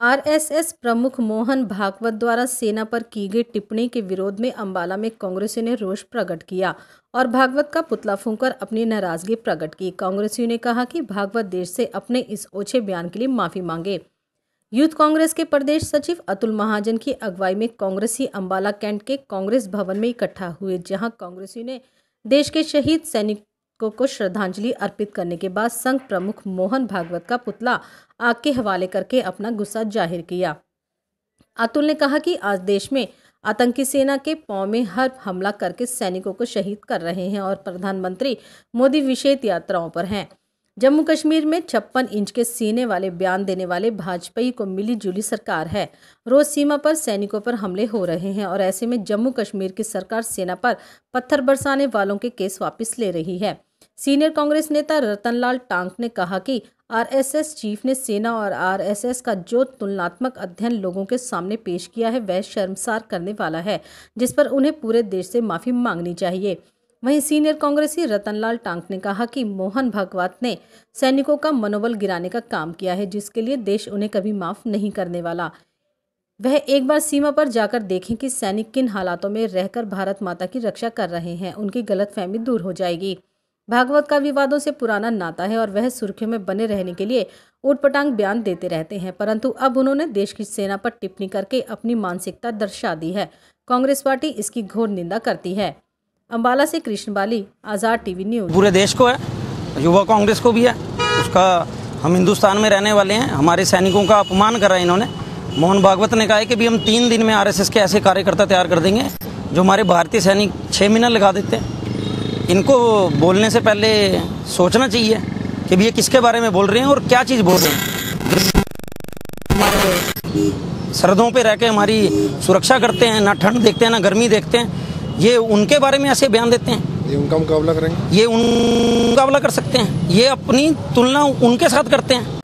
RSS प्रमुख मोहन भागवत द्वारा सेना पर की गई टिप्पणी के विरोध में अंबाला में कांग्रेसियों ने रोष प्रकट किया और भागवत का पुतला फूंकर अपनी नाराज़गी प्रकट की। कांग्रेसियों ने कहा कि भागवत देश से अपने इस ओछे बयान के लिए माफ़ी मांगे। यूथ कांग्रेस के प्रदेश सचिव अतुल महाजन की अगुवाई में कांग्रेसी अंबाला कैंट के कांग्रेस भवन में इकट्ठा हुए, जहाँ कांग्रेसियों ने देश के शहीद सैनिक को, को श्रद्धांजलि अर्पित करने के बाद संघ प्रमुख मोहन भागवत का पुतला आग के हवाले करके अपना गुस्सा ज़ाहिर किया। अतुल ने कहा कि आज देश में आतंकी सेना के पाँव में हर हमला करके सैनिकों को शहीद कर रहे हैं और प्रधानमंत्री मोदी विशेष यात्राओं पर हैं। जम्मू कश्मीर में छप्पन इंच के सीने वाले बयान देने वाले भाजपाई को मिली जुली सरकार है। रोज सीमा पर सैनिकों पर हमले हो रहे हैं और ऐसे में जम्मू कश्मीर की सरकार सेना पर पत्थर बरसाने वालों के केस वापस ले रही है। सीनियर कांग्रेस नेता रतनलाल टांक ने कहा कि आरएसएस चीफ ने सेना और आरएसएस का जो तुलनात्मक अध्ययन लोगों के सामने पेश किया है, वह शर्मसार करने वाला है, जिस पर उन्हें पूरे देश से माफ़ी मांगनी चाहिए। वहीं सीनियर कांग्रेसी रतनलाल टांक ने कहा कि मोहन भागवत ने सैनिकों का मनोबल गिराने का काम किया है, जिसके लिए देश उन्हें कभी माफ़ नहीं करने वाला। वह एक बार सीमा पर जाकर देखें कि सैनिक किन हालातों में रहकर भारत माता की रक्षा कर रहे हैं, उनकी गलतफहमी दूर हो जाएगी। भागवत का विवादों से पुराना नाता है और वह सुर्खियों में बने रहने के लिए उटपटांग बयान देते रहते हैं, परंतु अब उन्होंने देश की सेना पर टिप्पणी करके अपनी मानसिकता दर्शा दी है। कांग्रेस पार्टी इसकी घोर निंदा करती है। अम्बाला से कृष्ण बाली, आज़ाद टीवी न्यूज़। पूरे देश को है, युवा कांग्रेस को भी है। उसका हम हिंदुस्तान में रहने वाले हैं, हमारे सैनिकों का अपमान करा इन्होंने। मोहन भागवत ने कहा है कि भी हम तीन दिन में आरएसएस के ऐसे कार्यकर्ता तैयार कर देंगे, जो हमारे भारतीय सैनिक छः महीना लगा देते हैं। इनको बोलने से पहले सोचना चाहिए कि भैया ये किसके बारे में बोल रहे हैं और क्या चीज़ बोल रहे हैं। सरहदों पे रह के हमारी सुरक्षा करते हैं ना ठंड देखते हैं ना गर्मी देखते हैं। ये उनके बारे में ऐसे बयान देते हैं। ये उनका मुकाबला करेंगे? ये उन मुकाबला कर सकते हैं। ये अपनी तुलना उनके साथ करते हैं।